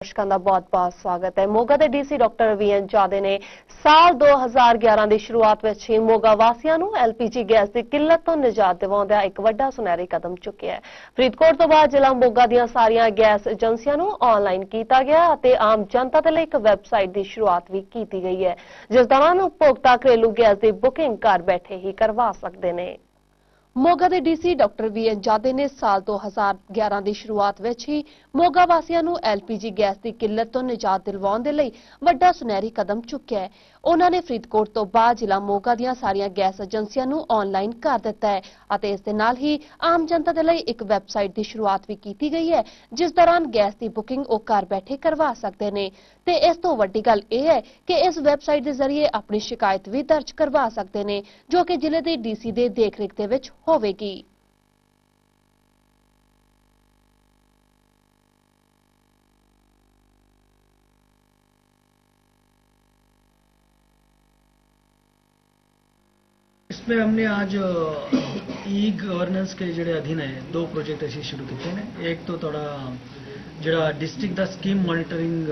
ਦਰਸ਼ਕਾਂ ਦਾ ਬਹੁਤ-ਬਹੁਤ ਸਵਾਗਤ ਹੈ। ਮੋਗਾ ਦੇ ਡੀਸੀ ਡਾਕਟਰ ਵੀਐਨ ਜਾਦੇ ਨੇ ਸਾਲ 2011 ਦੀ ਸ਼ੁਰੂਆਤ ਵਿੱਚ ਹੀ ਮੋਗਾ ਵਾਸੀਆਂ ਨੂੰ ਐਲਪੀਜੀ ਗੈਸ ਦੀ ਕਿੱਲਤ ਤੋਂ ਨਿਜਾਤ ਦਿਵਾਉਂਦਿਆਂ ਇੱਕ ਵੱਡਾ ਸੁਨਹਿਰੀ ਕਦਮ ਚੁੱਕਿਆ ਹੈ। ਫਰੀਦਕੋਟ ਤੋਂ ਬਾਅਦ ਜ਼ਿਲ੍ਹਾ ਮੋਗਾ ਦੀਆਂ ਸਾਰੀਆਂ ਗੈਸ ਏਜੰਸੀਆਂ ਨੂੰ ਆਨਲਾਈਨ ਕੀਤਾ ਗਿਆ ਅਤੇ ਆਮ ਜਨਤਾ ਦੇ ਲਈ ਇੱਕ ਵੈਬਸਾਈਟ ਦੀ ਸ਼ੁਰੂਆਤ ਵੀ ਕੀਤੀ ਗਈ ਹੈ। ਜਿਸ ਦੌਰਾਨ ਉਪਭੋਗਤਾ ਘਰੇਲੂ ਗੈਸ ਦੀ ਬੁਕਿੰਗ ਘਰ ਬੈਠੇ ਹੀ ਕਰਵਾ ਸਕਦੇ ਨੇ। ਮੋਗਾ ਦੇ ਡੀਸੀ ਡਾਕਟਰ ਵੀ ਐਨ ਜਾਦੇ ਨੇ ਸਾਲ 2011 ਦੀ ਸ਼ੁਰੂਆਤ ਵਿੱਚ ਹੀ ਮੋਗਾ ਵਾਸੀਆਂ ਨੂੰ ਐਲਪੀਜੀ ਗੈਸ ਦੀ ਕਿੱਲਤ ਤੋਂ ਨਿਜਾਤ ਦਿਲਵਾਉਣ ਦੇ ਲਈ ਵੱਡਾ ਸੁਨਹਿਰੀ ਕਦਮ ਚੁੱਕਿਆ ਹੈ। ਉਹਨਾਂ ਨੇ ਫਰੀਦਕੋਟ ਤੋਂ ਬਾਅਦ ਜ਼ਿਲ੍ਹਾ ਮੋਗਾ ਦੀਆਂ ਸਾਰੀਆਂ ਗੈਸ ਏਜੰਸੀਆਂ ਨੂੰ ਆਨਲਾਈਨ ਕਰ ਦਿੱਤਾ ਹੈ ਅਤੇ ਇਸ ਦੇ ਨਾਲ ਹੀ ਆਮ ਜਨਤਾ ਦੇ ਲਈ ਇੱਕ ਵੈਬਸਾਈਟ ਦੀ ਸ਼ੁਰੂਆਤ ਵੀ ਕੀਤੀ ਗਈ ਹੈ, ਜਿਸ ਦੌਰਾਨ ਗੈਸ ਦੀ ਬੁਕਿੰਗ ਉਹ ਘਰ ਬੈਠੇ ਕਰਵਾ ਸਕਦੇ ਨੇ। ਤੇ ਇਸ ਤੋਂ ਵੱਡੀ ਗੱਲ ਇਹ ਹੈ ਕਿ ਇਸ ਵੈਬਸਾਈਟ ਦੇ ਜ਼ਰੀਏ ਆਪਣੀ ਸ਼ਿਕਾਇਤ ਵੀ ਦਰਜ ਕਰਵਾ ਸਕਦੇ ਨੇ, ਜੋ ਕਿ ਜ਼ਿਲ੍ਹੇ ਦੇ ਡੀਸੀ ਦੇ ਦੇਖਰੇਖ ਦੇ ਵਿੱਚ ਹੋਵੇਗੀ इसमें हमने आज ई ਗਵਰਨੈਂਸ के ਜਿਹੜੇ ਅਧੀਨ ਹੈ ਦੋ ਪ੍ਰੋਜੈਕਟ ਅਸੀਂ ਸ਼ੁਰੂ ਕੀਤੇ ਨੇ ਇੱਕ ਤੋਂ ਤੁਹਾਡਾ ਜਿਹੜਾ ਡਿਸਟ੍ਰਿਕਟ ਦਾ ਸਕੀਮ ਮੋਨੀਟਰਿੰਗ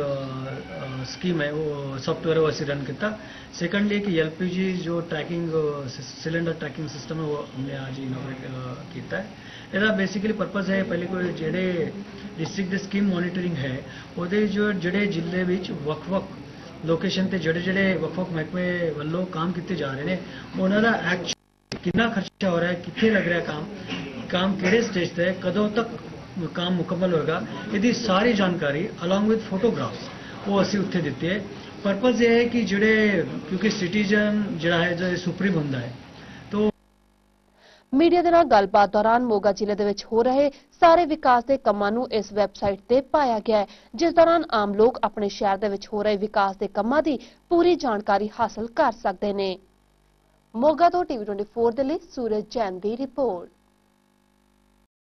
ਸਕੀਮ ਹੈ ਉਹ ਸੌਫਟਵੇਅਰ ਉਹ ਅਸੀਂ ਰਨ ਕੀਤਾ ਸੈਕੰਡਲੀ ਕਿ ਐਲਪੀਜੀ ਜੋ ਟਰੈਕਿੰਗ ਸਿਲੰਡਰ ਟਰੈਕਿੰਗ ਸਿਸਟਮ ਹੈ ਉਹ हमने आज ਇਨੋਵੇਟ ਕੀਤਾ ਹੈ ਇਹਦਾ ਬੇਸਿਕਲੀ ਪਰਪਸ ਹੈ ਪਹਿਲੇ ਕੋਈ ਜਿਹੜੇ ਡਿਸਟ੍ਰਿਕਟ ਦੀ ਸਕੀਮ ਮੋਨੀਟਰਿੰਗ ਹੈ ਉਹਦੇ ਜੋ ਜਿਹੜੇ ਜ਼ਿਲ੍ਹੇ ਵਿੱਚ ਵੱਖ-ਵੱਖ ਲੋਕੇਸ਼ਨ ਤੇ ਜਿਹੜੇ ਜਿਹੜੇ ਵੱਖ-ਵੱਖ ਮਹਿਕਮੇ ਵੱਲੋਂ ਕੰਮ ਕੀਤੇ ਜਾ ਰਹੇ ਨੇ ਉਹਨਾਂ ਦਾ ਐਕਚੁਅਲ ਕਿੰਨਾ ਖਰਚਾ ਹੋ ਰਿਹਾ ਹੈ ਕਿੱਥੇ ਲੱਗ ਰਿਹਾ ਕੰਮ ਕੰਮ ਕਿਹੜੇ ਸਟੇਜ ਤੇ ਹੈ ਕਦੋਂ ਤੱਕ ਕੰਮ ਮੁਕੰਮਲ ਹੋਏਗਾ ਇਹਦੀ ਸਾਰੀ ਜਾਣਕਾਰੀ ਅਲੋਂਗ ਵਿਦ ਫੋਟੋਗ੍ਰਾਫਸ ਉਹ ਅਸੀਂ ਉੱਥੇ ਦਿੱਤੇ। ਹੈ ਪਰਪਸ ਇਹ ਹੈ ਕਿ ਜਿਹੜੇ, ਕਿਉਂਕਿ ਸਿਟੀਜ਼ਨ ਜਿਹੜਾ ਹੈ ਜੋ ਸੁਪਰੀਮ ਹੁੰਦਾ ਹੈ, ਤੋ ਮੀਡੀਆ ਦੇ ਨਾਲ ਗੱਲਬਾਤ ਦੌਰਾਨ ਮੋਗਾ ਜ਼ਿਲ੍ਹੇ ਦੇ ਵਿੱਚ ਹੋ ਰਹੇ ਸਾਰੇ ਵਿਕਾਸ ਦੇ ਕੰਮਾਂ ਨੂੰ ਇਸ ਵੈਬਸਾਈਟ ਤੇ ਪਾਇਆ ਗਿਆ ਹੈ, ਜਿਸ ਦੌਰਾਨ ਆਮ ਲੋਕ ਆਪਣੇ ਸ਼ਹਿਰ ਦੇ ਵਿੱਚ ਹੋ ਰਹੇ ਵਿਕਾਸ ਦੇ ਕੰਮਾਂ ਦੀ ਪੂਰੀ ਜਾਣਕਾਰੀ ਹਾਸਲ ਕਰ ਸਕਦੇ ਨੇ। ਮੋਗਾ ਤੋਂ ਟੀਵੀ 24 ਦੇ ਲਈ ਸੂਰਜ ਜੈਨ ਦੀ ਰਿਪੋਰਟ।